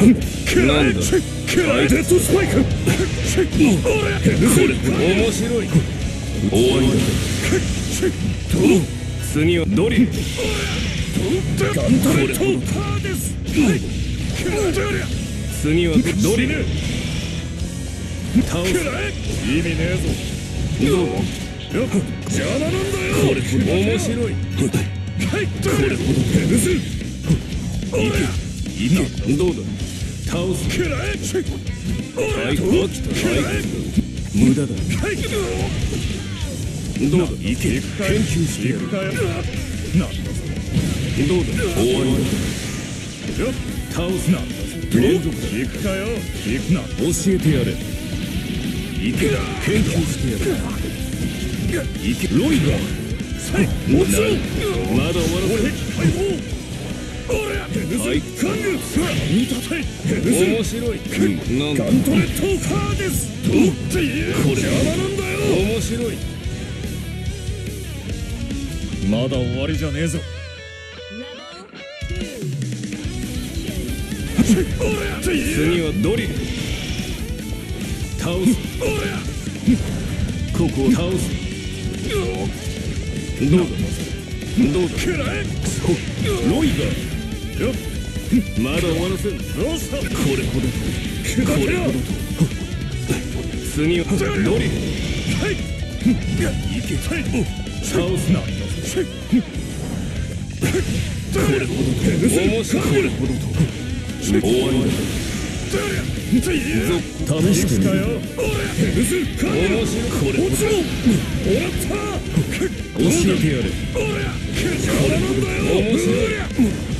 なんだアイデッドスパイク面白い終わりだ次はドリルガントレットパーです次はドリル倒す意味ねえぞどう邪魔なんだよこれ面白いこれほどヘルセルいけどうだ？倒すくらえはい飽きたはい無駄だはいどうだいけ。研究してやるかよなんだどうだ終わりだ倒すな連続だ行くかよ行くな教えてやれいけ研究してやるいけロイガーもちろんまだ終わらせはい面白いなん。だガントレットカーですとっていうこれ邪魔なん。だよ面白いまだ終わりじゃねえぞ次はドリル倒すここを倒すどうだどうだくらえロイガーよっまだ終わらせんどうしたこれほどこれほどと次はドリルはいいけはい倒すなこれほどと面白いこれほどと終わりだっていう試してみるよ俺やヘルセルカング面白いこれもちろんもらった教えてやれ俺や邪魔なんだよ面白い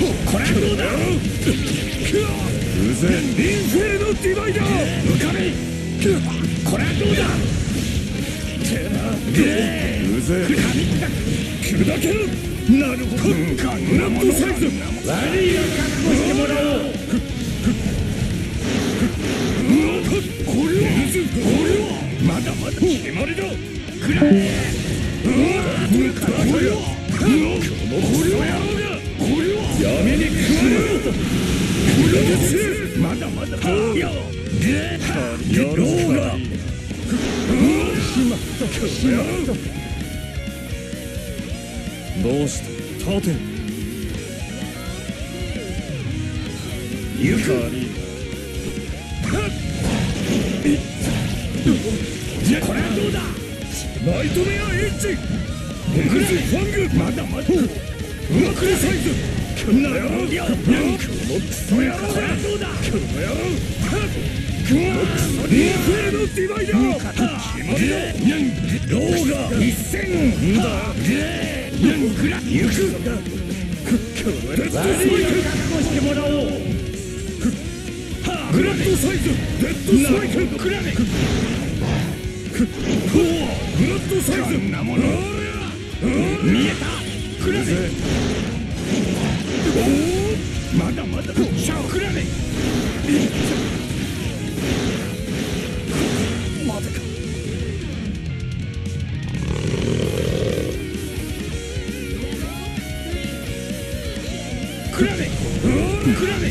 これどうだうぜインフェルノディバイダームカリこれはどうだうぜ砕けるなるほどブラッドサイズラリーを。確保してもらおうこれはこれはまだまだ決まりだくらえこれはこれはこれは闇に食われろこれですまだまだだやろうがしまったしまったどうした立てゆかりこれ。はどうだナイトメアエッジグレファングまだまだサイズなるほどニャンクのクソ野郎これはどうだこの野郎クモクソリンフェルノディバイダー決まりだニャンローが一戦だニャングラッドサイズレッドスパイククラメグラッドサイズなもの。見えた。クラメおまだまだシャオクラメまだかクラメクラメ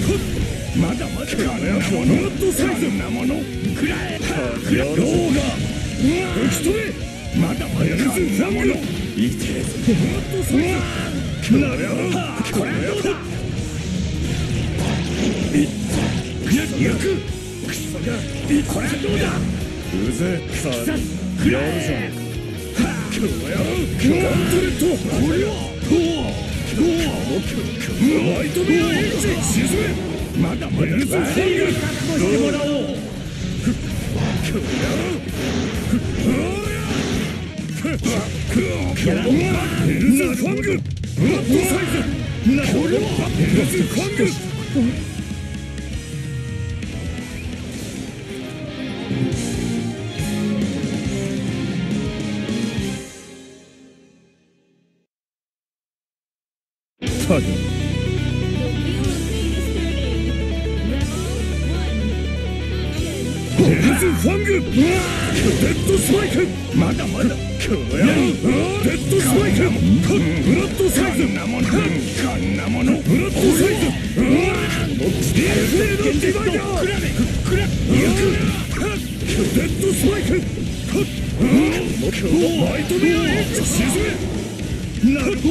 まだまだ。かグラッドサイズなもの。くらえくらローが。打ち取れまだ。まだかなものいてグラッドサイズなるほどこれはどうだ行くクソがこれはどうだうぜさあやるじゃんこの野郎ガントレットこれはホワイトメアエッジ沈めまだまだルズファング確保してもらおうこの野郎ヘルズファング。ブラッドサイズ。なこれはヘルズファングィフェードディバイダークラネクラ行くデッドスパイクライトメアエッジ沈めなるほど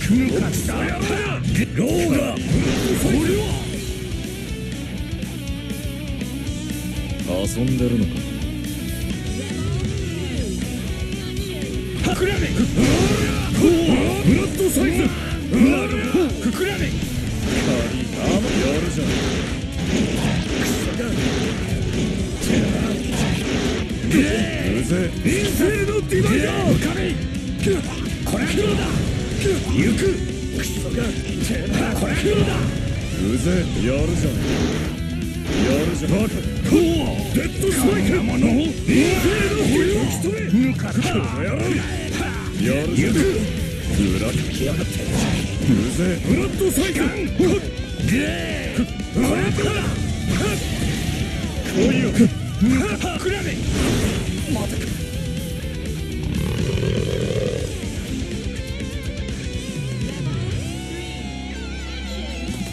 くかしたやろうがこれは遊んでるのかクラネブラッドサイズなるクラネやるじゃんうぜインフェードディバイダー浮かれこれ黒だ行くクソがこれ黒だうぜやるじゃんやるじゃんバカこうデッドスパイクものインフェードディバイダー抜かれこの野郎やるじゃん行くブラッやがってブラッドサイクゲーこれ黒だ来いよクラネまたか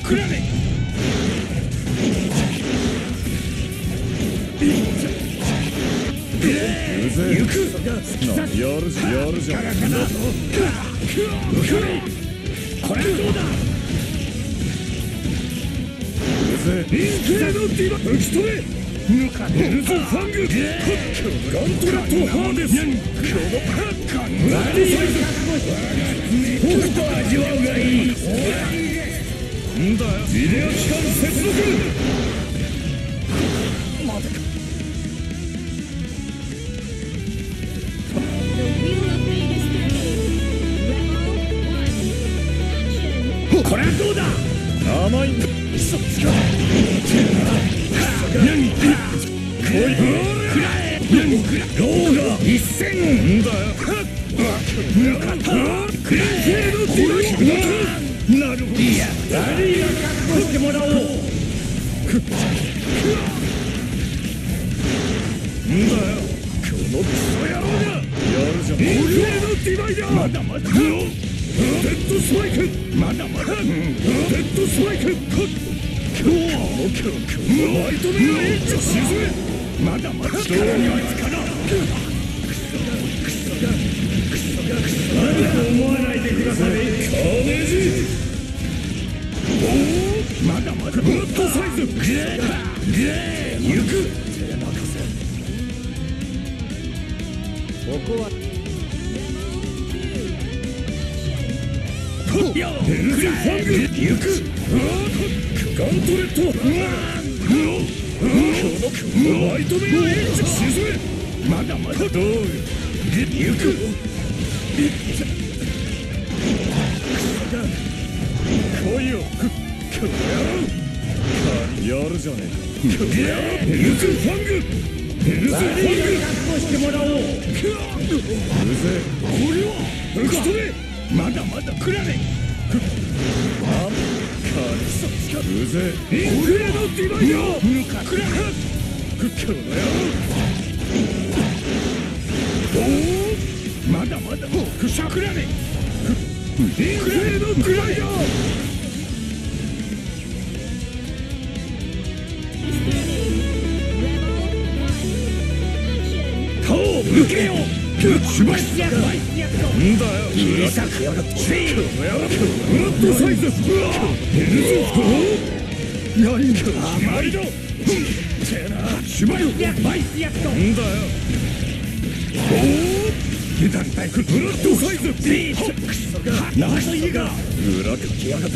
クラネうぜ行くやるじゃんやるじゃん浮かれこれどうだインフェードディバ吹き飛べ抜かヘルズファングガントレットハーデスこのガンブラッドサイズ僕と味わうがいい。んだよビデオ機関接続甘いんだそっちか何来いここはやヘルズファング行くガントレットライトメアエッジ沈めまだまだどうよ行く来いよこの野郎やるじゃねヘルズファングヘルズファング覚悟してもられは吹き飛べまだまだうぜインフレのディバイダーくらねこの野おまだまだくしゃくらねインフレのディバイダー顔を向けよしまいんだよ小さくやがってブラッドサイズヘルズやりんかあまりだてなしまいバイスヤクトんだよ。おお油断大工ブラッドサイズビートクソがなしが裏か来やがって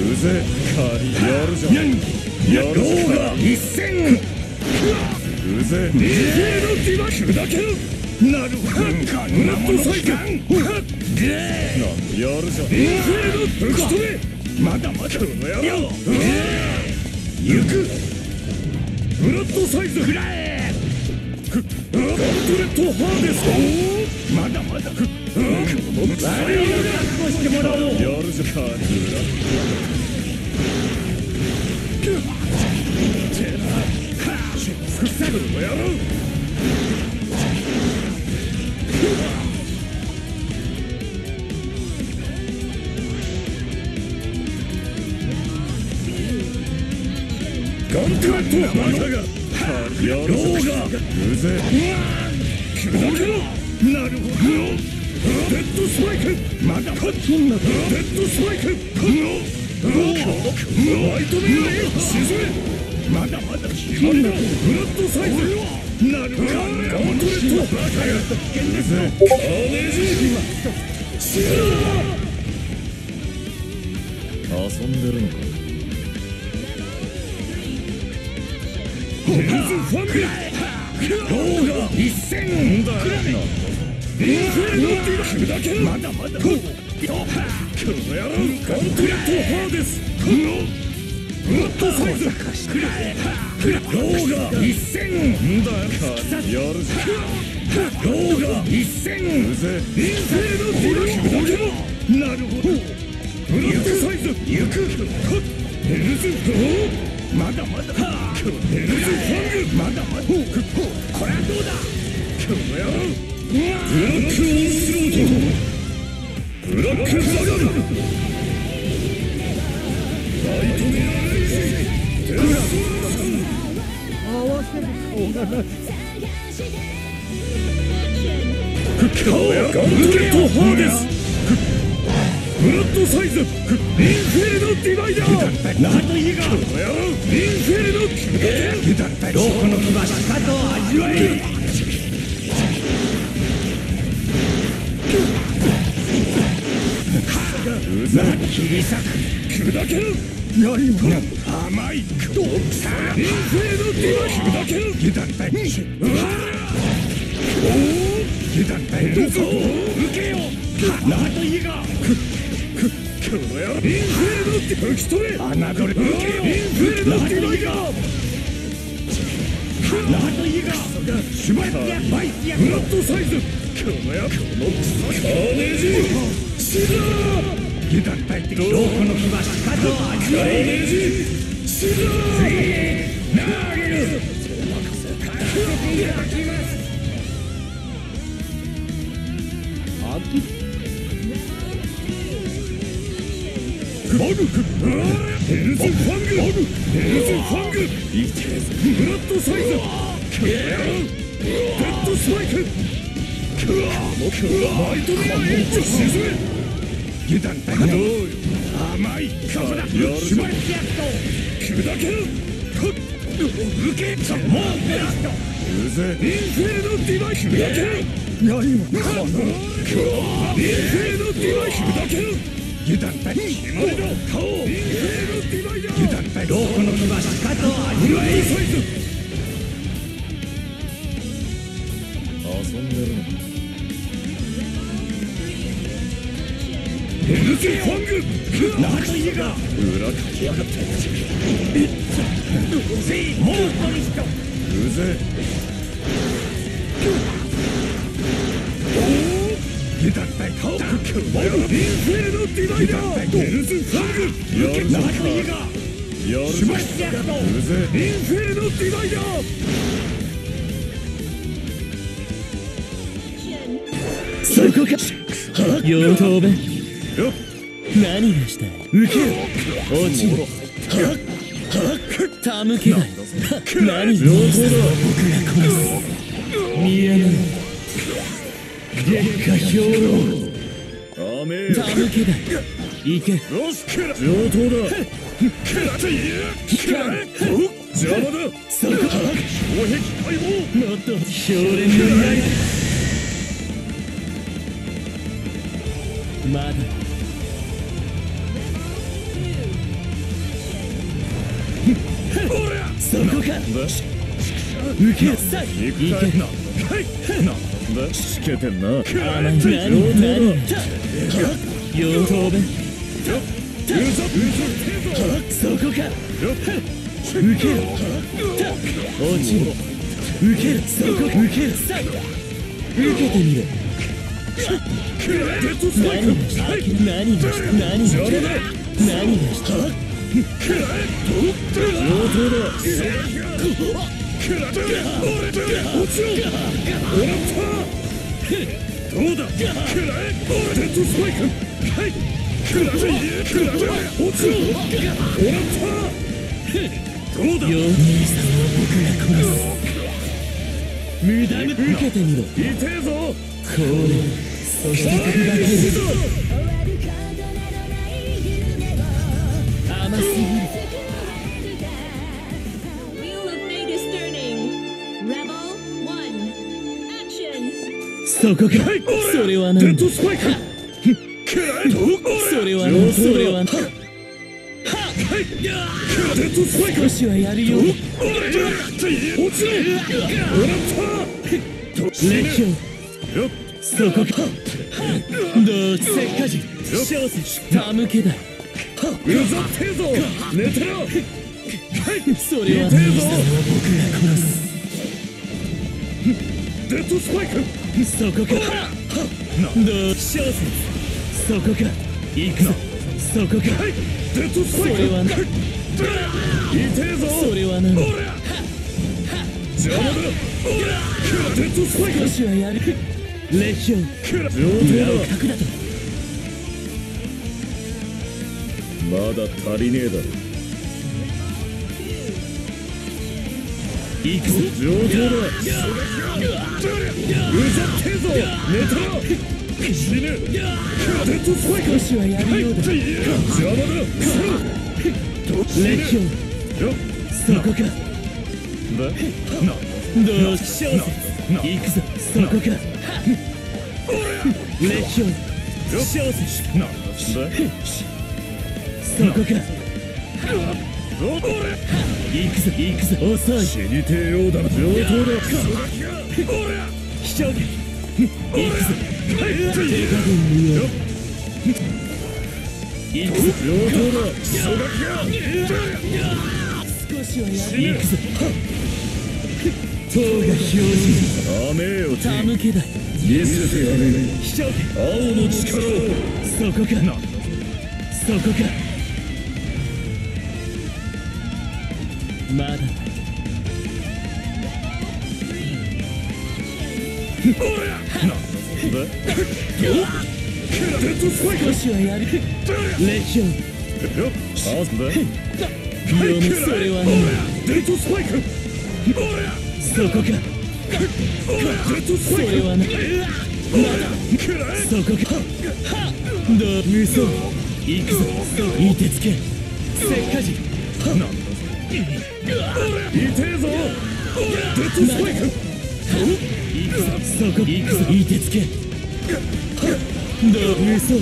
うぜカリやるじゃんやるロじーが一戦うぜ二平のディバッだけなるほどブラッドサイズでやるじゃん二平の吹き止めまだまだこの野郎行くブラッドサイズくらえガントレットハーデストまだまだくこの我々を覚悟してもらおうやるじゃんカリふさぐの野郎ガントレットバカがやロるじゃんーがうぜ砕けろなるほどデッドスパイク。まだカットンなデッドスパイク。ワイトメアへ沈めまだまだ決まりだブラッドサイズなるほどガントレットバカが危険ですよカーネージシラ遊んでるのかーヘルズファングローが一戦だインまだまだこの野郎ガントレットハーデスこのブラッドサイズローが一戦だカリやるじゃんローが一戦うぜフェルノっていうだけなるほどブラッドサイズ行くこれはどうだ？この野郎ブラックオンスロートブラックザガンライトメアレイジテラス顔やガントレットハーデスブラッドサイズインフェルノディバイダーなんといいがこの野郎インフェルノキダンローコの牙しかと味わえうぜ切り裂く砕けるやりも甘いどうさインフェルノディバイ砕ける油断隊うわおお油断隊どうぞ受けよなんといいがこの野郎インフェルノって吹き止め侮れ受けよインフェルノディバイダーなんといいがしまいだバイスやブラッドサイズこの野郎このクソ死だ油断隊的ローコの牙しかと味わえねえ死だ投げるボルクヘルズファングヘルズファングいてブラッドサイズこの野郎デッドスパイクこのマイトメアエッジ沈め油断隊どうよ甘い顔だしまい砕けるこっ受けたもうベラストうぜインフェルノディバイス砕けるやりもこのインフェルノディバイス砕ける油断隊決まりだ顔インフェルノディバイダー油断隊ローコの牙しかと味わえサイズ遊んでるのか。ヘルズファングなんといしまってやるぞうるぜインフェルノディバイダーそこか妖刀弁よっ何がしたい？受けよ落ちろ。たむけだよ何が妖刀だ僕が殺す見えない月下兵糧たむけだよ行け上等だ機関邪魔だそこ障壁解放もっと少年の刃まだそこか受けさい行けかいなしけてんな甘い何何妖刀弁そこか受けろ落ちろ受けろそこ受けろさ受けてみろデッドスパイク何がした？何がした何がした何が無駄に受けてみろ。痛えぞ。これそして砕け甘すぎるそこかそれはデッ何だドスパイクそれは何それは何少しはやるよ落ちろもらった列強よっそこかどうせっかじ小説たむけだうざってえぞ寝てろそれは兄さんを僕が殺すデッドスパイクそれは何痛えぞそれは何邪魔だデッドスパイク少しはやる列強上裏を等角だまだ足りねえだろ。行くぞ。上等だうざってえぞ。寝てろ死ぬデッドスパイク少しはやるようだ邪魔だそこかどう小説行くぞ。そこか列強小説なんだそこか行くぞ行くぞ遅い死にてえようだな上等だ飛翔剣行くぞ手加減無用行くぞ上等だ少しはやる行くぞ塔が表示甘えよテたィむけだ見せてやれ飛翔剣青の力をそこかそこかまだ。デッドスパイ少しは。やる列強よっあんだ読むそれは。何クデッドスパイクそこかデッドスそパイクれは。何そこかどう無双行くぞいてつけせっかじえぞ。デッドスパイク。行くぞそこ行くぞいてつけ。どう。無双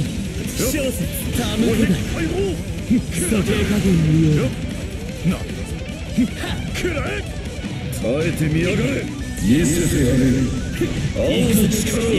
小説たむけだ解放そけ加減無用くらえ耐えてみやがれ見せてやれ青の力を